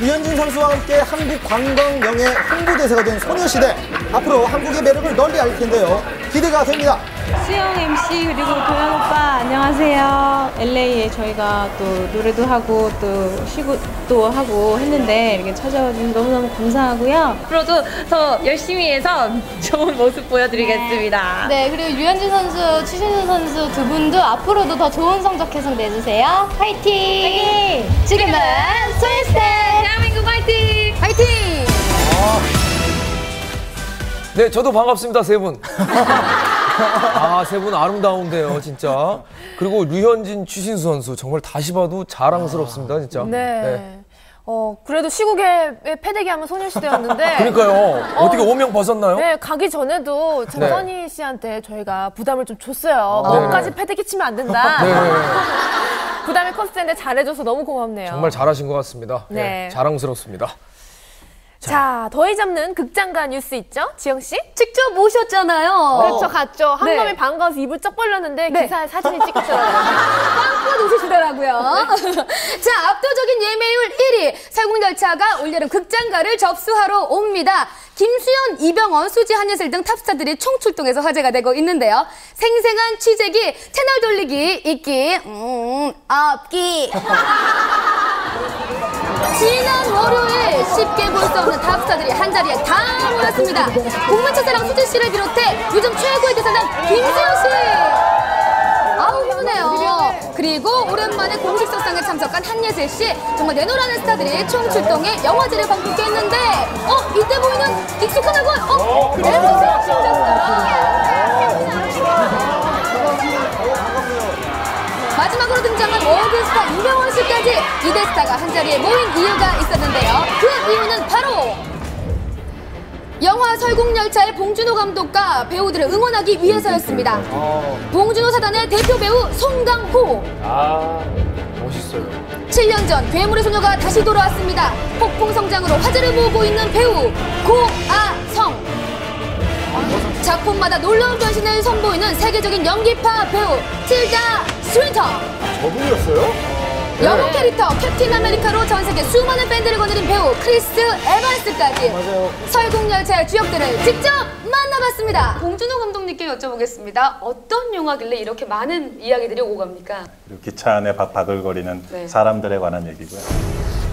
유현진 선수와 함께 한국 관광 명예 홍보대사가 된 소녀시대 앞으로 한국의 매력을 널리 알릴 텐데요. 기대가 됩니다. 수영 MC 그리고 도현 오빠 안녕하세요. LA에 저희가 또 노래도 하고 또 시구도 하고 했는데 이렇게 찾아와 주셔서 너무너무 감사하고요. 앞으로도 더 열심히 해서 좋은 모습 보여드리겠습니다. 네, 그리고 유현진 선수, 추신수 선수 두 분도 앞으로도 더 좋은 성적 계속 내주세요. 화이팅! 지금은 네, 저도 반갑습니다, 세 분. 아, 세 분 아름다운데요, 진짜. 그리고 류현진, 추신수 선수 정말 다시 봐도 자랑스럽습니다, 진짜. 네. 어, 그래도 시국에 패대기 하면 소녀시대였는데. 그러니까요. 어 떻게 오명 벗었나요? 네, 가기 전에도 정선희 씨한테 저희가 부담을 좀 줬어요. 네. 너까지 패대기 치면 안 된다. 네. 부담이 컸을 텐데 잘해줘서 너무 고맙네요. 정말 잘하신 것 같습니다. 네. 네, 자랑스럽습니다. 자, 더위 잡는 극장가 뉴스 있죠? 지영 씨? 직접 모셨잖아요. 그렇죠, 갔죠. 한 네. 놈이 반가워서 입을 쩍 벌렸는데 네. 기사에 사진이 찍혔더라고요. 빵꾸 웃으시더라고요. 자, 압도적인 예매율 1위. 살국열차가 올여름 극장가를 접수하러 옵니다. 김수현, 이병헌, 수지, 한예슬 등 탑스타들이 총출동해서 화제가 되고 있는데요. 생생한 취재기, 채널 돌리기, 있기, 음, 없기. 지난 월요일 쉽게 볼 수 없는 탑스타들이 한자리에 다 모였습니다. 국민차사랑 수지 씨를 비롯해 요즘 최고의 대사장 김수현 씨. 아우 훈훈해요. 그리고 오랜만에 공식 석상에 참석한 한예슬 씨 정말 내노라는 스타들이 총 출동해 영화제를 방북했는데 어 이때 보이는 익숙한 얼굴 어 앨범 마지막으로 등장한 월드스타 이병헌 씨까지 이대 스타가 한자리에 모인 이유가 있었는데요. 그 이유는 바로 영화 설국열차의 봉준호 감독과 배우들을 응원하기 위해서였습니다. 봉준호 사단의 대표 배우 송강호. 아, 멋있어요. 7년 전 괴물의 소녀가 다시 돌아왔습니다. 폭풍 성장으로 화제를 모으고 있는 배우 고아성. 작품마다 놀라운 변신을 선보이는 세계적인 연기파 배우 틸다 스윈튼. 저분이었어요? 여러 캐릭터 캡틴 아메리카로 전 세계 수많은 팬들을 거느린 배우 크리스 에반스까지 설국열차의 주역들을 직접 만나봤습니다. 봉준호 감독님께 여쭤보겠습니다. 어떤 영화길래 이렇게 많은 이야기들이 오고 갑니까? 기차 안에 바, 바글거리는 네. 사람들에 관한 얘기고요.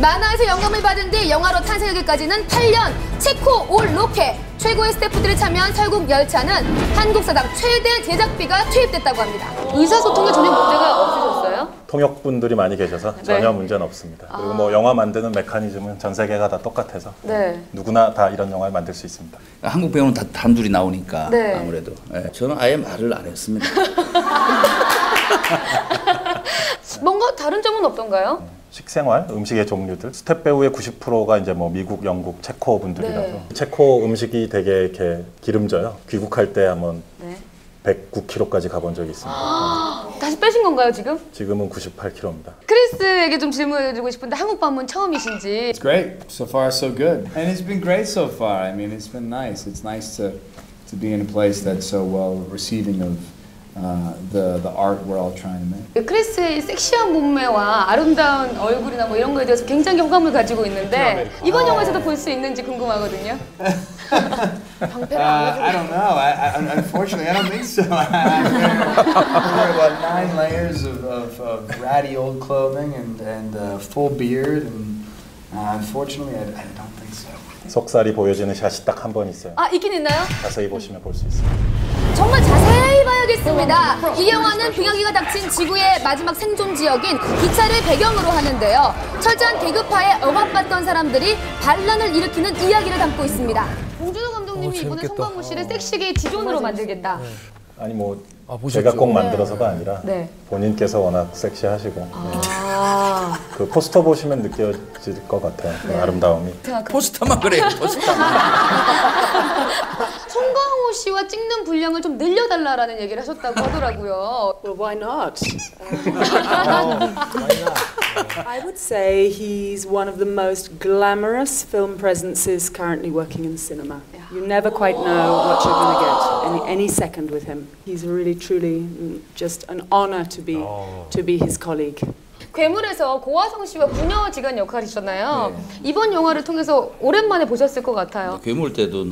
만화에서 영감을 받은 뒤 영화로 탄생하기까지는 8년 체코 올 로케 최고의 스태프들이 참여한 설국 열차는 한국 사상 최대 제작비가 투입됐다고 합니다. 의사소통에 전혀 문제가 없으셨어요? 통역분들이 많이 계셔서 네. 전혀 문제는 없습니다. 그리고 뭐 영화 만드는 메커니즘은 전 세계가 다 똑같아서 네. 누구나 다 이런 영화를 만들 수 있습니다. 한국 배우는 다 단둘이 나오니까 네. 아무래도 예, 저는 아예 말을 안 했습니다. 뭔가 다른 점은 없던가요? 식생활, 음식의 종류들, 스텝 배우의 90%가 이제 뭐 미국, 영국, 체코 분들이라서 네. 체코 음식이 되게 이렇게 기름져요. 귀국할 때 한번 네. 109kg까지 가본 적이 있습니다. 다시 빼신 건가요 지금? 지금은 98kg입니다. 크리스에게 좀 질문해드리고 싶은데 한국 방문 처음이신지 It's great. So far, so good. And it's been great so far. I mean, it's been nice. It's nice to, to be in a place that's so well receiving of uh, the, the art we're all trying to make. 크리스의 섹시한 몸매와 아름다운 얼굴이나 뭐 이런 거에 대해서 굉장히 호감을 가지고 있는데 이번 영화에서도 볼 수 있는지 궁금하거든요. Uh, 안 I don't know. I, I, unfortunately, I don't think so. I wear, about nine layers of, of, of ratty old clothing and, and a full beard, and uh, unfortunately, I, I don't think so. 속살이 보여지는 샷이 딱 한 번 있어요. 아 있긴 있나요? 자세히 보시면 볼 수 있습니다. 정말 자세 히 봐야겠습니다. 이 영화는 빙하기가 닥친 지구의 마지막 생존 지역인 기차를 배경으로 하는데요. 철저한 계급화에 억압받던 사람들이 반란을 일으키는 이야기를 담고 있습니다. 봉준호 감독님이 어, 이번에. 송강호 씨를 섹시계 지존으로 만들겠다. 아니 뭐 아? 제가 꼭 만들어서가 아니라 네. 본인께서 워낙 섹시하시고 아, 그 포스터 보시면 느껴질 것 같아요. 그 아름다움이. 포스터만 그래요. 포스터만. 송강호 씨와 찍는 분량을 좀 늘려달라라는 얘기를 하셨다고 하더라고요. Well, why not? I would say he's one of the most glamorous film presences currently working in cinema. You never quite know what you're going to get any, any second with him. He's really, truly mm, just an honor to be to be his colleague. 괴물에서 고화성 씨와 부녀지간 역할이셨나요? 이번 영화를 통해서 오랜만에 보셨을 것 같아요. 괴물 때도